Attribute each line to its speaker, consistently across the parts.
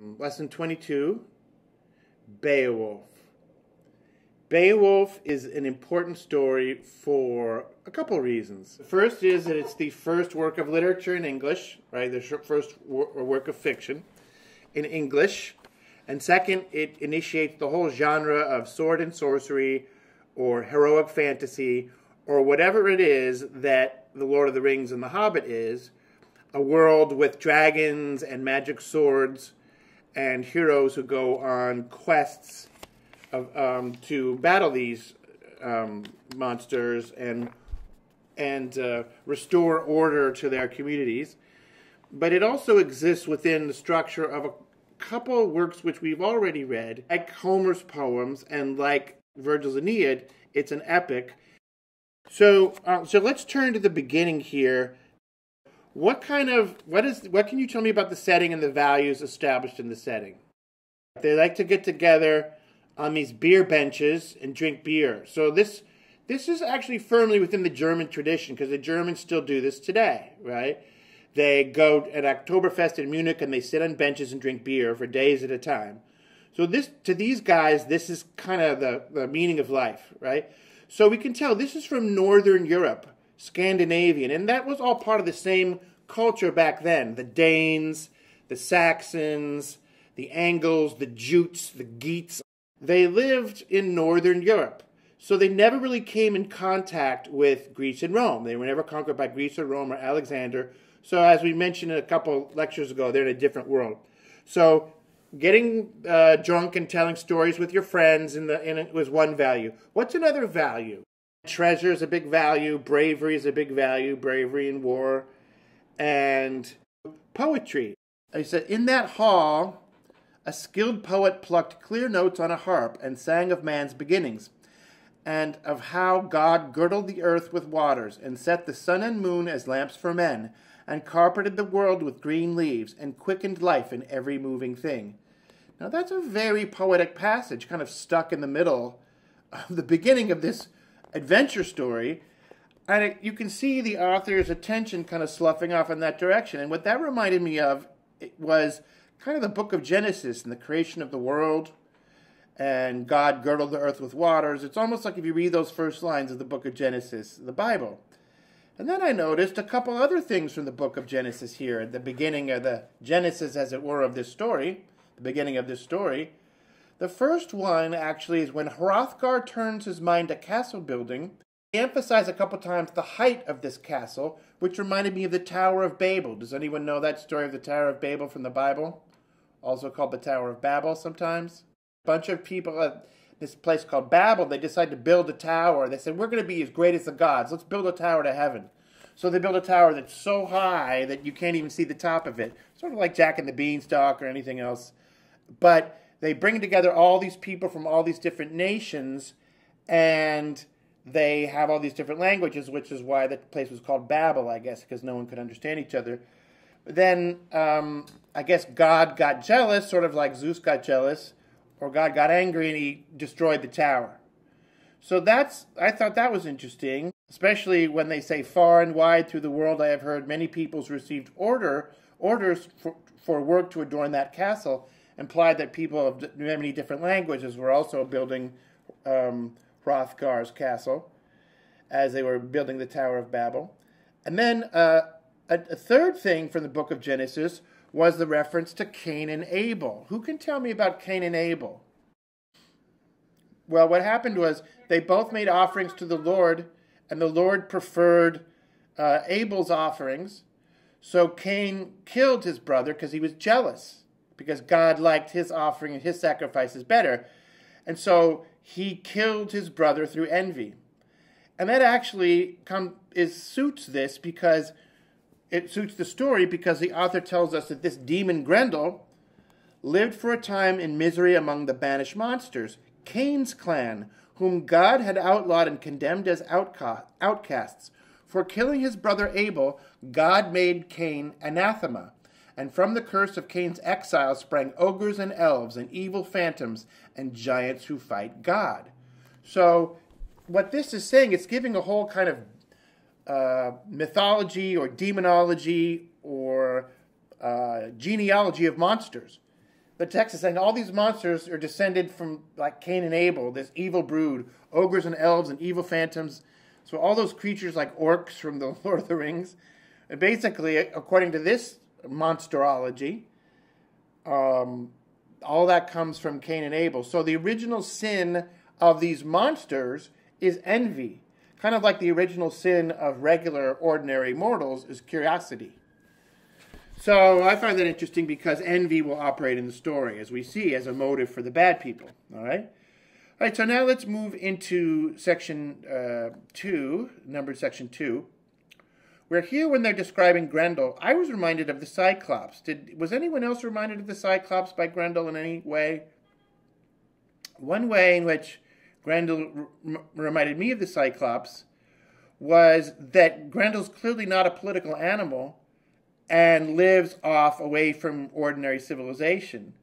Speaker 1: Lesson 22 Beowulf. Beowulf is an important story for a couple reasons. The first is that it's the first work of literature in English, right? The first work of fiction in English. And second, it initiates the whole genre of sword and sorcery or heroic fantasy or whatever it is that The Lord of the Rings and The Hobbit is a world with dragons and magic swords and heroes who go on quests of, um, to battle these um, monsters and and uh, restore order to their communities. But it also exists within the structure of a couple works which we've already read, like Homer's poems and like Virgil's Aeneid. It's an epic. So, uh, so let's turn to the beginning here what kind of what is what can you tell me about the setting and the values established in the setting? They like to get together on these beer benches and drink beer. So this this is actually firmly within the German tradition because the Germans still do this today, right? They go at Oktoberfest in Munich and they sit on benches and drink beer for days at a time. So this to these guys, this is kind of the, the meaning of life, right? So we can tell this is from Northern Europe, Scandinavian, and that was all part of the same culture back then. The Danes, the Saxons, the Angles, the Jutes, the Geats. They lived in Northern Europe. So they never really came in contact with Greece and Rome. They were never conquered by Greece or Rome or Alexander. So as we mentioned a couple lectures ago, they're in a different world. So getting uh, drunk and telling stories with your friends in the in it was one value. What's another value? Treasure is a big value. Bravery is a big value. Bravery in war and poetry. I said, In that hall, a skilled poet plucked clear notes on a harp and sang of man's beginnings, and of how God girdled the earth with waters, and set the sun and moon as lamps for men, and carpeted the world with green leaves, and quickened life in every moving thing. Now, that's a very poetic passage, kind of stuck in the middle of the beginning of this adventure story and it, you can see the author's attention kind of sloughing off in that direction. And what that reminded me of was kind of the book of Genesis and the creation of the world, and God girdled the earth with waters. It's almost like if you read those first lines of the book of Genesis, the Bible. And then I noticed a couple other things from the book of Genesis here, at the beginning of the Genesis, as it were, of this story, the beginning of this story. The first one actually is when Hrothgar turns his mind to castle building emphasize a couple times the height of this castle, which reminded me of the Tower of Babel. Does anyone know that story of the Tower of Babel from the Bible? Also called the Tower of Babel sometimes. A bunch of people at this place called Babel, they decided to build a tower. They said, We're going to be as great as the gods. Let's build a tower to heaven. So they build a tower that's so high that you can't even see the top of it. Sort of like Jack and the Beanstalk or anything else. But they bring together all these people from all these different nations and they have all these different languages, which is why the place was called Babel, I guess, because no one could understand each other. Then um, I guess God got jealous, sort of like Zeus got jealous, or God got angry and he destroyed the tower. So that's I thought that was interesting, especially when they say far and wide through the world I have heard many peoples received order orders for, for work to adorn that castle, implied that people of many different languages were also building um, Hrothgar's castle as they were building the Tower of Babel. And then uh, a, a third thing from the book of Genesis was the reference to Cain and Abel. Who can tell me about Cain and Abel? Well, what happened was they both made offerings to the Lord, and the Lord preferred uh, Abel's offerings. So Cain killed his brother because he was jealous, because God liked his offering and his sacrifices better. And so he killed his brother through envy. And that actually come, is, suits this because it suits the story because the author tells us that this demon Grendel lived for a time in misery among the banished monsters, Cain's clan, whom God had outlawed and condemned as outcasts. For killing his brother Abel, God made Cain anathema, and from the curse of Cain's exile sprang ogres and elves and evil phantoms and giants who fight God. So, what this is saying, it's giving a whole kind of uh, mythology or demonology or uh, genealogy of monsters. the text is saying all these monsters are descended from like Cain and Abel, this evil brood, ogres and elves and evil phantoms. So all those creatures like orcs from the Lord of the Rings. And basically, according to this monsterology, um, all that comes from Cain and Abel. So the original sin of these monsters is envy. Kind of like the original sin of regular, ordinary mortals is curiosity. So I find that interesting because envy will operate in the story, as we see, as a motive for the bad people. All right? All right, so now let's move into section uh, 2, numbered section 2. Where here, when they're describing Grendel, I was reminded of the Cyclops. Did Was anyone else reminded of the Cyclops by Grendel in any way? One way in which Grendel reminded me of the Cyclops was that Grendel's clearly not a political animal and lives off away from ordinary civilization.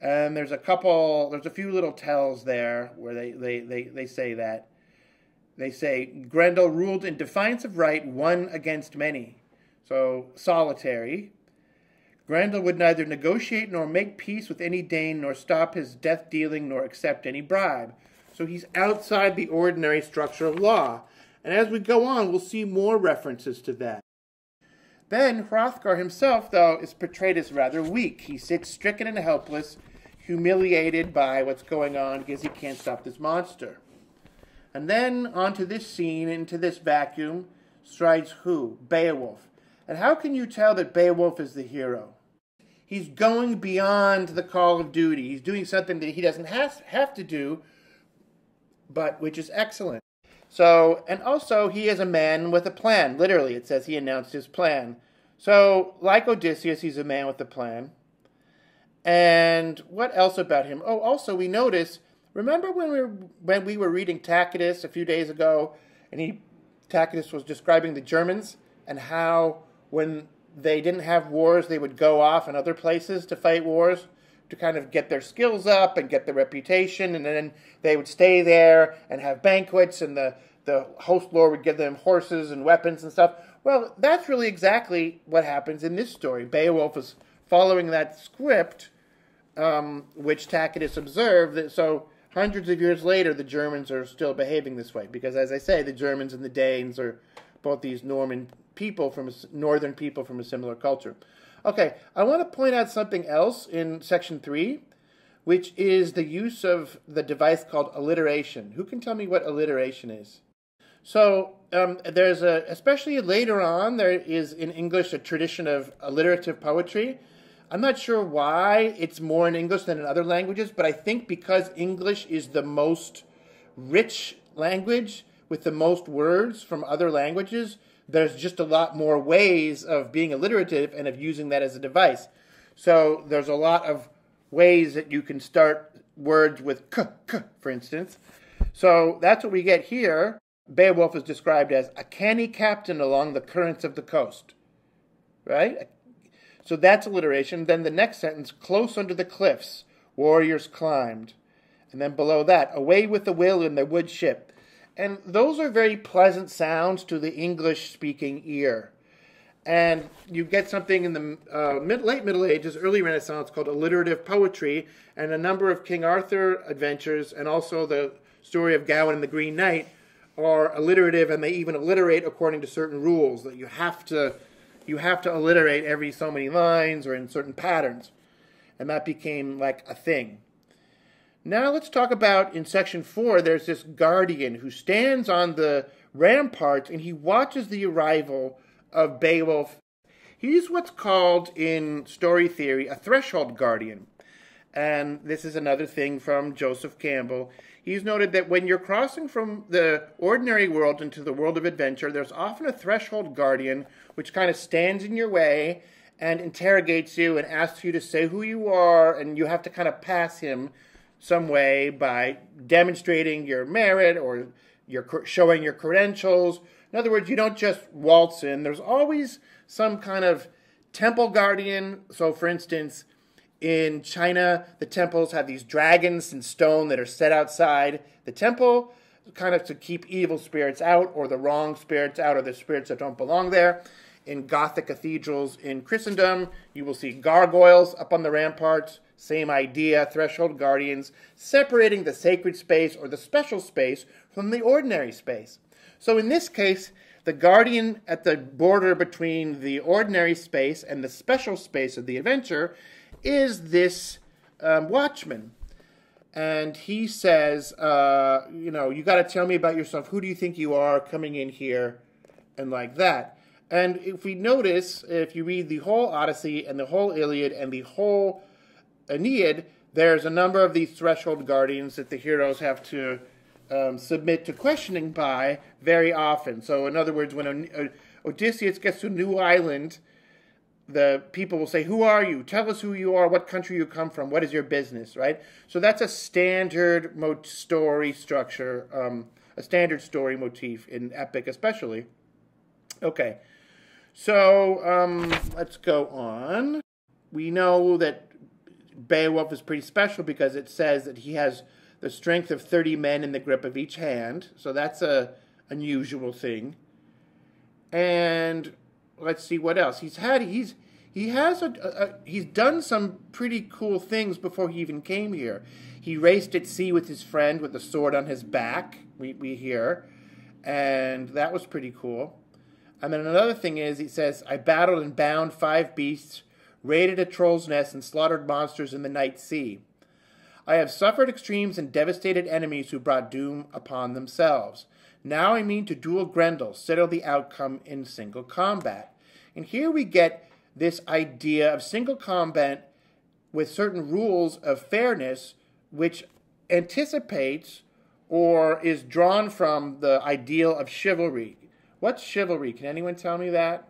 Speaker 1: And there's a couple, there's a few little tells there where they, they, they, they say that. They say, Grendel ruled in defiance of right, one against many. So, solitary. Grendel would neither negotiate nor make peace with any Dane, nor stop his death dealing, nor accept any bribe. So he's outside the ordinary structure of law. And as we go on, we'll see more references to that. Then Hrothgar himself, though, is portrayed as rather weak. He sits stricken and helpless, humiliated by what's going on because he can't stop this monster. And then onto this scene, into this vacuum, strides who? Beowulf. And how can you tell that Beowulf is the hero? He's going beyond the call of duty. He's doing something that he doesn't have, have to do, but which is excellent. So, and also he is a man with a plan. Literally, it says he announced his plan. So, like Odysseus, he's a man with a plan. And what else about him? Oh, also we notice. Remember when we were, when we were reading Tacitus a few days ago, and he Tacitus was describing the Germans and how when they didn't have wars, they would go off in other places to fight wars to kind of get their skills up and get their reputation, and then they would stay there and have banquets, and the, the host lord would give them horses and weapons and stuff. Well, that's really exactly what happens in this story. Beowulf is following that script, um, which Tacitus observed. That, so hundreds of years later, the Germans are still behaving this way because, as I say, the Germans and the Danes are both these Norman people from northern people from a similar culture. Okay, I want to point out something else in section three, which is the use of the device called alliteration. Who can tell me what alliteration is? So um, there's a, especially later on, there is in English a tradition of alliterative poetry. I'm not sure why it's more in English than in other languages, but I think because English is the most rich language with the most words from other languages, there's just a lot more ways of being alliterative and of using that as a device. So there's a lot of ways that you can start words with k, k, for instance. So that's what we get here. Beowulf is described as a canny captain along the currents of the coast. Right? So that's alliteration. Then the next sentence, close under the cliffs, warriors climbed. And then below that, away with the will in the wood ship. And those are very pleasant sounds to the English speaking ear. And you get something in the uh, mid, late Middle Ages, early Renaissance called alliterative poetry, and a number of King Arthur adventures, and also the story of Gawain and the Green Knight are alliterative, and they even alliterate according to certain rules that you have to you have to alliterate every so many lines or in certain patterns, and that became like a thing. Now let's talk about in section four, there's this guardian who stands on the ramparts and he watches the arrival of Beowulf. He's what's called in story theory a threshold guardian. And this is another thing from Joseph Campbell. He's noted that when you're crossing from the ordinary world into the world of adventure, there's often a threshold guardian which kind of stands in your way and interrogates you and asks you to say who you are, and you have to kind of pass him some way by demonstrating your merit or your showing your credentials. In other words, you don't just waltz in. There's always some kind of temple guardian. So, for instance, in China, the temples have these dragons in stone that are set outside the temple, kind of to keep evil spirits out, or the wrong spirits out, or the spirits that don't belong there. In Gothic cathedrals in Christendom, you will see gargoyles up on the ramparts Same idea, threshold guardians, separating the sacred space or the special space from the ordinary space. So in this case, the guardian at the border between the ordinary space and the special space of the adventure is this um, watchman. And he says, uh, you know, you got to tell me about yourself. Who do you think you are coming in here? And like that. And if we notice, if you read the whole Odyssey and the whole Iliad and the whole Aeneid, there's a number of these threshold guardians that the heroes have to um, submit to questioning by very often. So, in other words, when Odysseus gets to a new island, the people will say, Who are you? Tell us who you are, what country you come from, what is your business, right? So, that's a standard story structure, um, a standard story motif in epic, especially. Okay, so um, let's go on. We know that Beowulf is pretty special because it says that he has the strength of 30 men in the grip of each hand. So that's a unusual thing. And let's see what else. He's had he's he has a, a, he's done some pretty cool things before he even came here. He raced at sea with his friend with a sword on his back. We we hear, and that was pretty cool. And then another thing is he says, "I battled and bound five beasts, raided a troll's nest, and slaughtered monsters in the night sea." I have suffered extremes and devastated enemies who brought doom upon themselves. Now I mean to duel Grendel, settle the outcome in single combat. And here we get this idea of single combat with certain rules of fairness, which anticipates or is drawn from the ideal of chivalry. What's chivalry? Can anyone tell me that?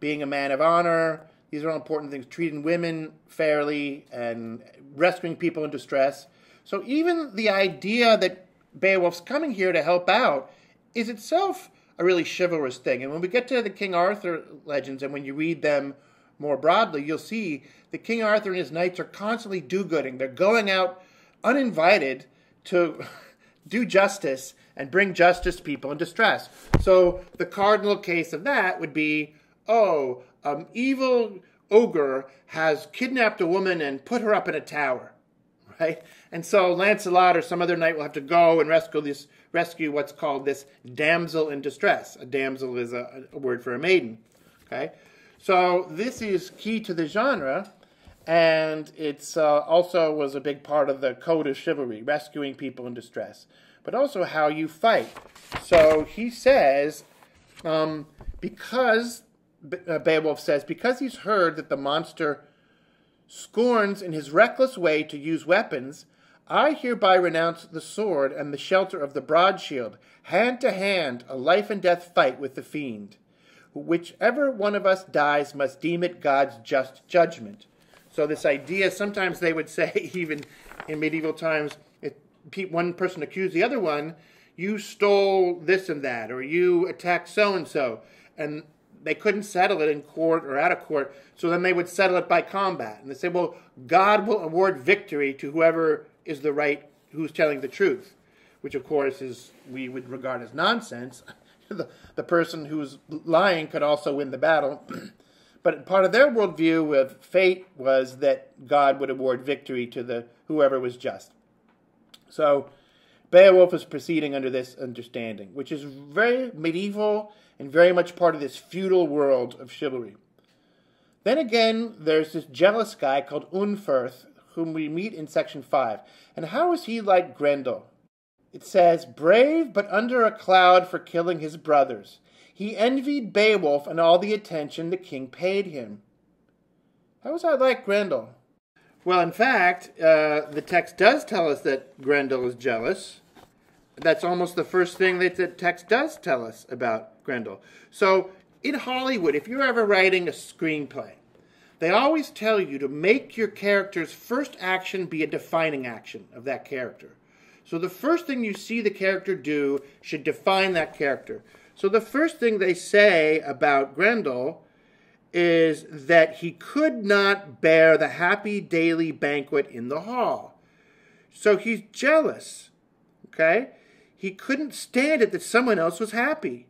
Speaker 1: Being a man of honor, these are all important things. Treating women fairly and rescuing people in distress. So even the idea that Beowulf's coming here to help out is itself a really chivalrous thing. And when we get to the King Arthur legends and when you read them more broadly, you'll see that King Arthur and his knights are constantly do-gooding. They're going out uninvited to do justice and bring justice to people in distress. So the cardinal case of that would be, oh, um, evil ogre has kidnapped a woman and put her up in a tower, right? And so Lancelot or some other knight will have to go and rescue this, rescue what's called this damsel in distress. A damsel is a, a word for a maiden, okay? So this is key to the genre, and it's uh, also was a big part of the code of chivalry, rescuing people in distress, but also how you fight. So he says, um, because uh, Beowulf says, because he's heard that the monster scorns in his reckless way to use weapons, I hereby renounce the sword and the shelter of the broad shield, hand to hand, a life and death fight with the fiend. Whichever one of us dies must deem it God's just judgment. So, this idea, sometimes they would say, even in medieval times, one person accused the other one, you stole this and that, or you attacked so and so. And they couldn't settle it in court or out of court, so then they would settle it by combat. And they say, well, God will award victory to whoever is the right, who's telling the truth, which of course is we would regard as nonsense. the, the person who's lying could also win the battle. but part of their worldview of fate was that God would award victory to the whoever was just. So Beowulf is proceeding under this understanding, which is very medieval and very much part of this feudal world of chivalry. Then again, there's this jealous guy called Unferth, whom we meet in section 5. And how is he like Grendel? It says, Brave but under a cloud for killing his brothers. He envied Beowulf and all the attention the king paid him. How is that like Grendel? Well, in fact, uh, the text does tell us that Grendel is jealous. That's almost the first thing that the text does tell us about Grendel. So in Hollywood, if you're ever writing a screenplay, they always tell you to make your character's first action be a defining action of that character. So the first thing you see the character do should define that character. So the first thing they say about Grendel is that he could not bear the happy daily banquet in the hall. So he's jealous. Okay? He couldn't stand it that someone else was happy.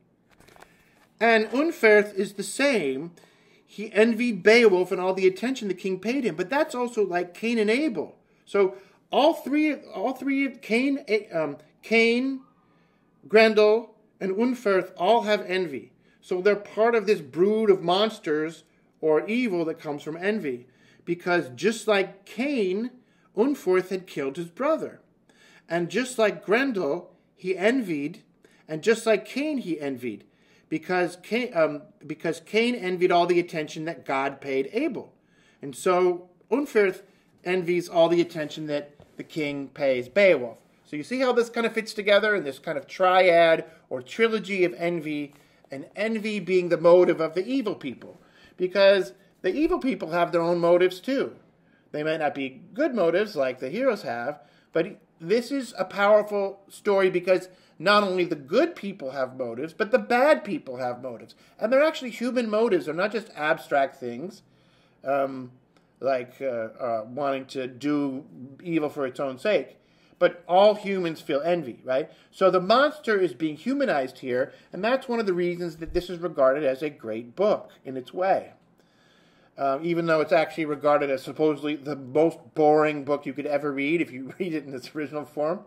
Speaker 1: And Unferth is the same. He envied Beowulf and all the attention the king paid him. But that's also like Cain and Abel. So all three, all three of Cain, um, Cain, Grendel, and Unferth all have envy. So they're part of this brood of monsters or evil that comes from envy. Because just like Cain, Unferth had killed his brother. And just like Grendel, he envied, and just like Cain, he envied, because Cain, um, because Cain envied all the attention that God paid Abel. And so Unferth envies all the attention that the king pays Beowulf. So you see how this kind of fits together in this kind of triad or trilogy of envy, and envy being the motive of the evil people. Because the evil people have their own motives too. They might not be good motives like the heroes have, but this is a powerful story because not only the good people have motives, but the bad people have motives. And they're actually human motives. They're not just abstract things um, like uh, uh, wanting to do evil for its own sake but all humans feel envy, right? So the monster is being humanized here, and that's one of the reasons that this is regarded as a great book in its way. Um, even though it's actually regarded as supposedly the most boring book you could ever read if you read it in its original form,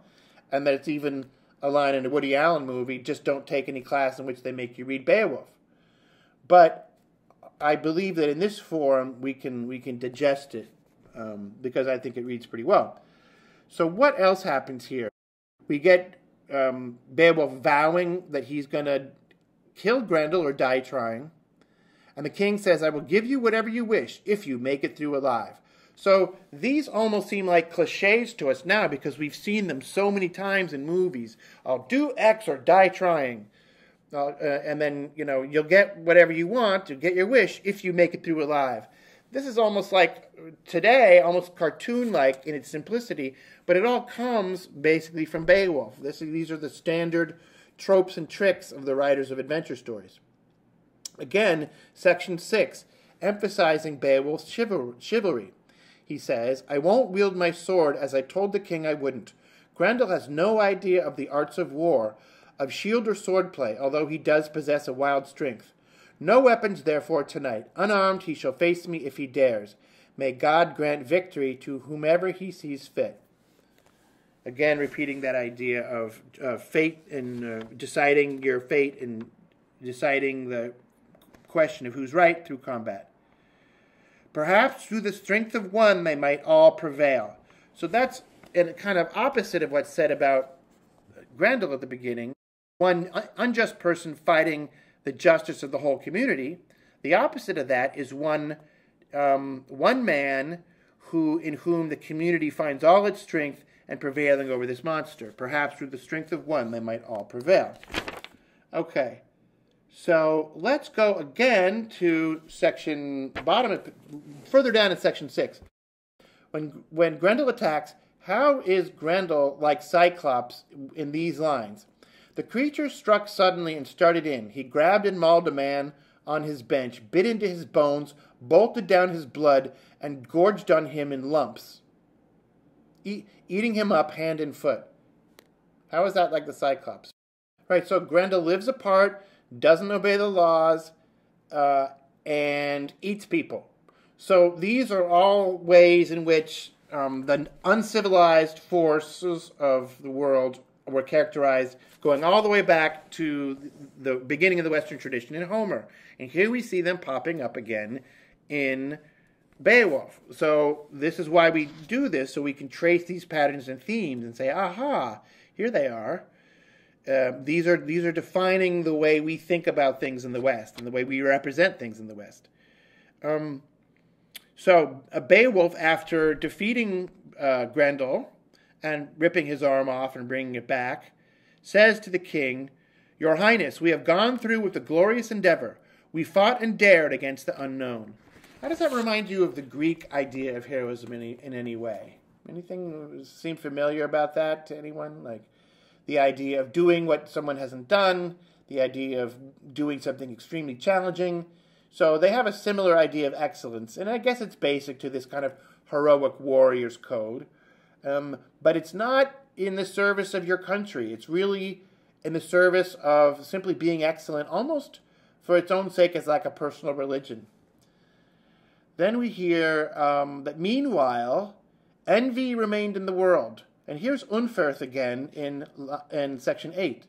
Speaker 1: and that it's even a line in a Woody Allen movie just don't take any class in which they make you read Beowulf. But I believe that in this form we can we can digest it um, because I think it reads pretty well. So what else happens here? We get um, Beowulf vowing that he's going to kill Grendel or die trying. And the king says, I will give you whatever you wish if you make it through alive. So these almost seem like cliches to us now because we've seen them so many times in movies. I'll do X or die trying. Uh, uh, and then, you know, you'll get whatever you want to get your wish if you make it through alive. This is almost like today, almost cartoon like in its simplicity, but it all comes basically from Beowulf. This, these are the standard tropes and tricks of the writers of adventure stories. Again, section 6, emphasizing Beowulf's chivalry. He says, I won't wield my sword as I told the king I wouldn't. Grendel has no idea of the arts of war, of shield or sword play, although he does possess a wild strength. No weapons, therefore, tonight. Unarmed, he shall face me if he dares. May God grant victory to whomever he sees fit. Again, repeating that idea of uh, fate and uh, deciding your fate and deciding the question of who's right through combat. Perhaps through the strength of one they might all prevail. So that's a kind of opposite of what's said about Grendel at the beginning. One unjust person fighting the justice of the whole community. The opposite of that is one um, one man who in whom the community finds all its strength and prevailing over this monster. Perhaps through the strength of one, they might all prevail. Okay, so let's go again to section bottom, further down in section six. When when Grendel attacks, how is Grendel like Cyclops in these lines? The creature struck suddenly and started in. He grabbed and mauled a man on his bench, bit into his bones, bolted down his blood, and gorged on him in lumps eating him up hand and foot. How is that like the Cyclops? Right, so Grendel lives apart, doesn't obey the laws, uh, and eats people. So these are all ways in which um, the uncivilized forces of the world were characterized, going all the way back to the beginning of the Western tradition in Homer. And here we see them popping up again in Beowulf. So this is why we do this, so we can trace these patterns and themes and say, aha, here they are. Uh, these are these are defining the way we think about things in the West and the way we represent things in the West. Um, so uh, Beowulf, after defeating uh, Grendel and ripping his arm off and bringing it back, says to the king, "Your Highness, we have gone through with a glorious endeavor. We fought and dared against the unknown." How does that remind you of the Greek idea of heroism in any, in any way? Anything seem familiar about that to anyone? Like the idea of doing what someone hasn't done, the idea of doing something extremely challenging. So they have a similar idea of excellence, and I guess it's basic to this kind of heroic warrior's code. Um, but it's not in the service of your country. It's really in the service of simply being excellent, almost for its own sake as like a personal religion. Then we hear um, that meanwhile, envy remained in the world. And here's Unferth again in, uh, in section 8.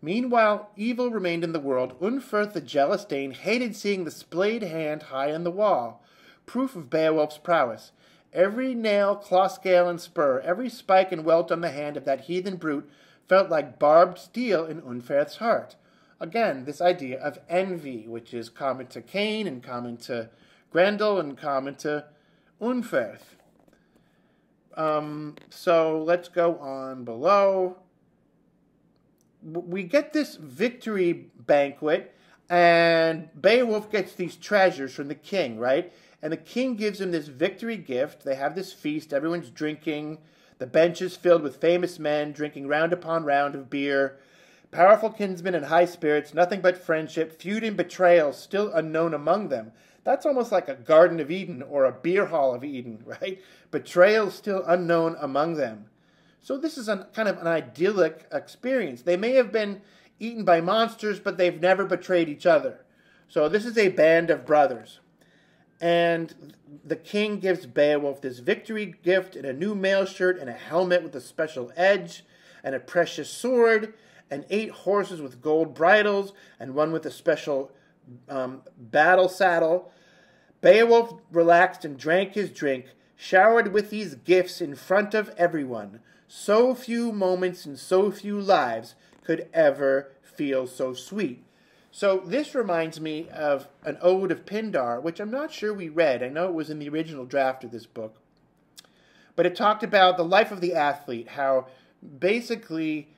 Speaker 1: Meanwhile, evil remained in the world. Unferth the jealous Dane hated seeing the splayed hand high on the wall, proof of Beowulf's prowess. Every nail, claw scale, and spur, every spike and welt on the hand of that heathen brute felt like barbed steel in Unferth's heart. Again, this idea of envy, which is common to Cain and common to Grendel and common to Unferth. Um, so let's go on below. We get this victory banquet, and Beowulf gets these treasures from the king, right? And the king gives him this victory gift. They have this feast, everyone's drinking. The bench is filled with famous men drinking round upon round of beer. Powerful kinsmen and high spirits, nothing but friendship, feud and betrayal still unknown among them. That's almost like a Garden of Eden or a beer hall of Eden, right? Betrayal still unknown among them. So this is a kind of an idyllic experience. They may have been eaten by monsters, but they've never betrayed each other. So this is a band of brothers. And the king gives Beowulf this victory gift and a new mail shirt and a helmet with a special edge and a precious sword and eight horses with gold bridles and one with a special um, battle saddle. Beowulf relaxed and drank his drink, showered with these gifts in front of everyone. So few moments and so few lives could ever feel so sweet. So this reminds me of an ode of Pindar, which I'm not sure we read. I know it was in the original draft of this book. But it talked about the life of the athlete, how basically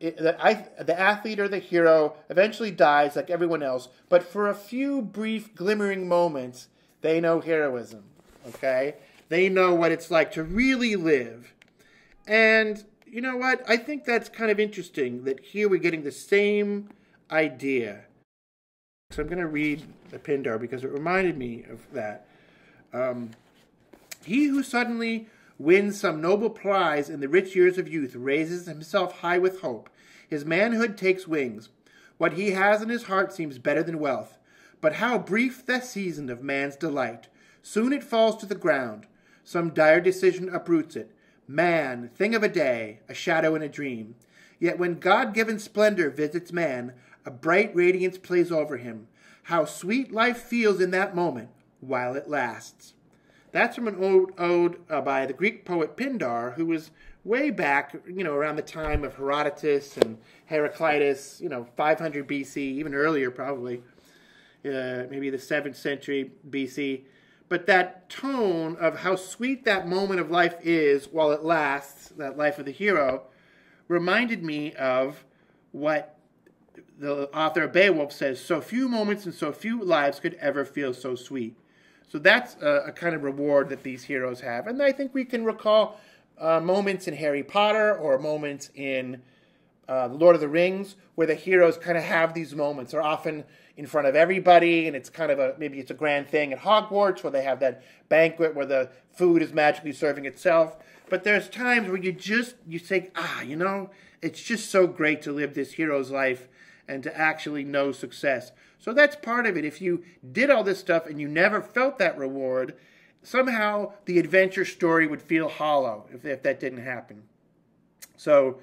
Speaker 1: the, I, the athlete or the hero eventually dies like everyone else, but for a few brief glimmering moments, they know heroism. Okay? They know what it's like to really live. And you know what? I think that's kind of interesting that here we're getting the same idea. So I'm going to read the Pindar because it reminded me of that. Um, he who suddenly wins some noble prize in the rich years of youth, raises himself high with hope. His manhood takes wings. What he has in his heart seems better than wealth. But how brief the season of man's delight! Soon it falls to the ground. Some dire decision uproots it. Man, thing of a day, a shadow in a dream. Yet when God given splendor visits man, a bright radiance plays over him. How sweet life feels in that moment while it lasts. That's from an ode, ode uh, by the Greek poet Pindar, who was way back, you know, around the time of Herodotus and Heraclitus, you know, 500 BC, even earlier probably, uh, maybe the 7th century BC. But that tone of how sweet that moment of life is while it lasts, that life of the hero, reminded me of what the author of Beowulf says so few moments and so few lives could ever feel so sweet. So that's a, a, kind of reward that these heroes have. And I think we can recall uh, moments in Harry Potter or moments in uh, Lord of the Rings where the heroes kind of have these moments. They're often in front of everybody, and it's kind of a maybe it's a grand thing at Hogwarts where they have that banquet where the food is magically serving itself. But there's times where you just you say, ah, you know, it's just so great to live this hero's life and to actually know success. So that's part of it. If you did all this stuff and you never felt that reward, somehow the adventure story would feel hollow if, if that didn't happen. So,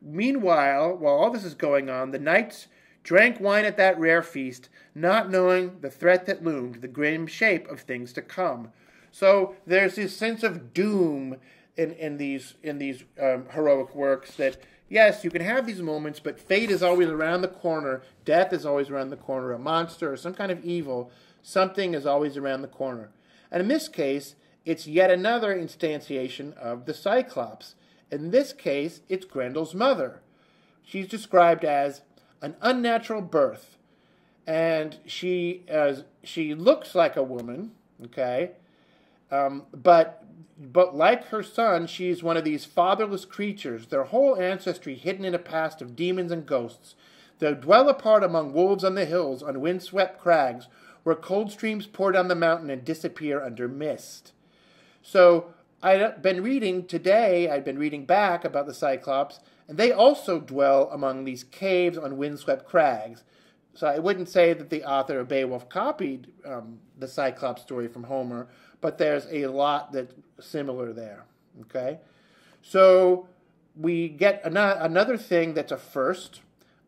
Speaker 1: meanwhile, while all this is going on, the knights drank wine at that rare feast, not knowing the threat that loomed, the grim shape of things to come. So there's this sense of doom in, in these in these um, heroic works that yes, you can have these moments, but fate is always around the corner. Death is always around the corner. A monster or some kind of evil, something is always around the corner. And in this case, it's yet another instantiation of the Cyclops. In this case, it's Grendel's mother. She's described as an unnatural birth, and she as she looks like a woman, okay, um, but but like her son, she's one of these fatherless creatures, their whole ancestry hidden in a past of demons and ghosts. They dwell apart among wolves on the hills, on windswept crags, where cold streams pour down the mountain and disappear under mist. So I'd been reading today, I'd been reading back about the Cyclops, and they also dwell among these caves on windswept crags. So I wouldn't say that the author of Beowulf copied um, the Cyclops story from Homer, but there's a lot that's similar there. Okay, so we get another thing that's a first,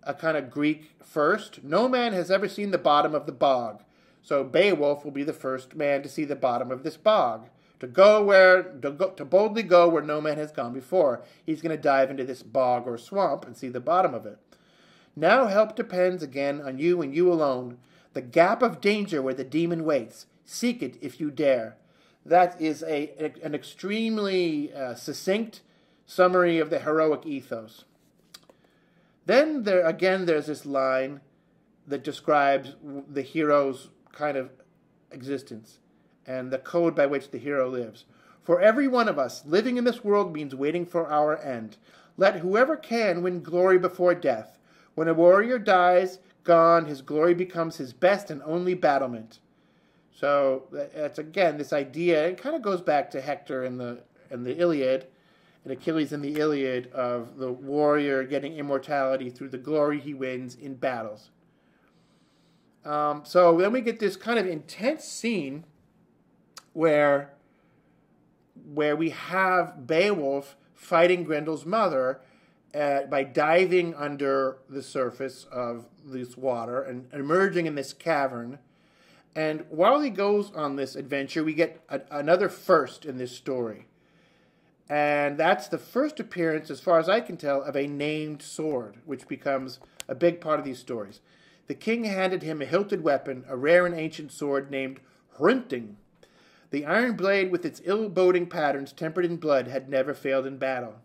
Speaker 1: a kind of Greek first. No man has ever seen the bottom of the bog. So Beowulf will be the first man to see the bottom of this bog, to go where to, go, to boldly go where no man has gone before. He's going to dive into this bog or swamp and see the bottom of it. Now help depends again on you and you alone. The gap of danger where the demon waits. Seek it if you dare. That is a, an extremely uh, succinct summary of the heroic ethos. Then there again there's this line that describes the hero's kind of existence and the code by which the hero lives. For every one of us, living in this world means waiting for our end. Let whoever can win glory before death. When a warrior dies, gone, his glory becomes his best and only battlement. So that's again this idea. It kind of goes back to Hector in the in the Iliad, and Achilles in the Iliad of the warrior getting immortality through the glory he wins in battles. Um, so then we get this kind of intense scene where where we have Beowulf fighting Grendel's mother uh, by diving under the surface of this water and emerging in this cavern. And while he goes on this adventure, we get a, another first in this story. And that's the first appearance, as far as I can tell, of a named sword, which becomes a big part of these stories the king handed him a hilted weapon, a rare and ancient sword named Hrunting. The iron blade, with its ill boding patterns tempered in blood, had never failed in battle.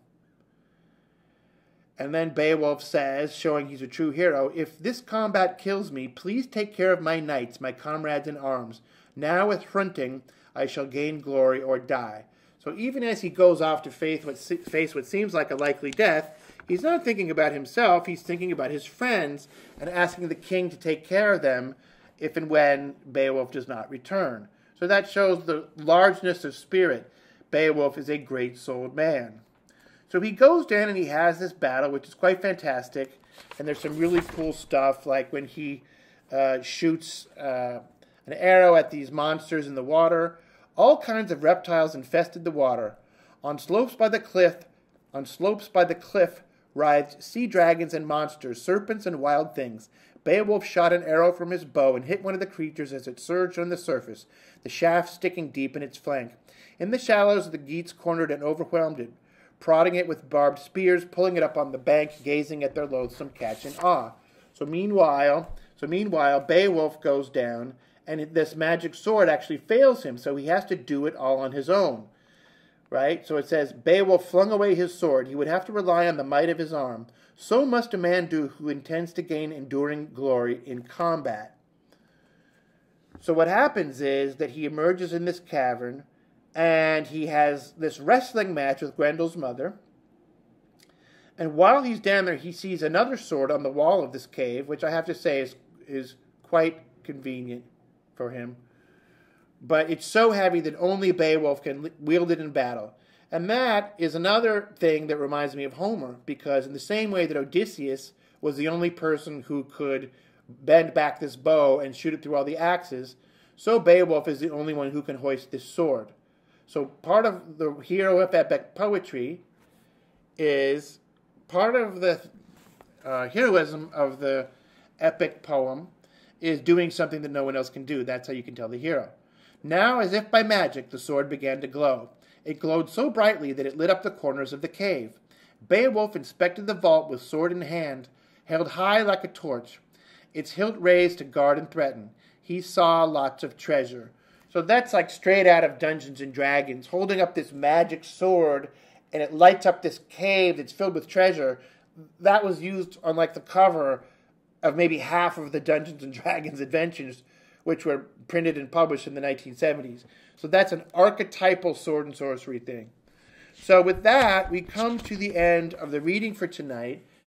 Speaker 1: And then Beowulf says, showing he's a true hero, If this combat kills me, please take care of my knights, my comrades in arms. Now with Hrunting, I shall gain glory or die. So even as he goes off to face what seems like a likely death, He's not thinking about himself, he's thinking about his friends and asking the king to take care of them if and when Beowulf does not return. So that shows the largeness of spirit. Beowulf is a great souled man. So he goes down and he has this battle, which is quite fantastic. And there's some really cool stuff, like when he uh, shoots uh, an arrow at these monsters in the water. All kinds of reptiles infested the water. On slopes by the cliff, on slopes by the cliff, writhed sea dragons and monsters, serpents and wild things. Beowulf shot an arrow from his bow and hit one of the creatures as it surged on the surface, the shaft sticking deep in its flank. In the shallows, the Geats cornered and overwhelmed it, prodding it with barbed spears, pulling it up on the bank, gazing at their loathsome catch in awe. So meanwhile, so meanwhile, Beowulf goes down, and this magic sword actually fails him, so he has to do it all on his own right? So it says, Beowulf flung away his sword. He would have to rely on the might of his arm. So must a man do who intends to gain enduring glory in combat. So what happens is that he emerges in this cavern and he has this wrestling match with Grendel's mother. And while he's down there, he sees another sword on the wall of this cave, which I have to say is, is quite convenient for him but it's so heavy that only Beowulf can wield it in battle. And that is another thing that reminds me of Homer, because in the same way that Odysseus was the only person who could bend back this bow and shoot it through all the axes, so Beowulf is the only one who can hoist this sword. So part of the hero of epic poetry is part of the uh, heroism of the epic poem is doing something that no one else can do. That's how you can tell the hero. Now, as if by magic, the sword began to glow. It glowed so brightly that it lit up the corners of the cave. Beowulf inspected the vault with sword in hand, held high like a torch, its hilt raised to guard and threaten. He saw lots of treasure. So that's like straight out of Dungeons and Dragons, holding up this magic sword and it lights up this cave that's filled with treasure. That was used on like the cover of maybe half of the Dungeons and Dragons adventures which were printed and published in the 1970s. So that's an archetypal sword and sorcery thing. So with that, we come to the end of the reading for tonight.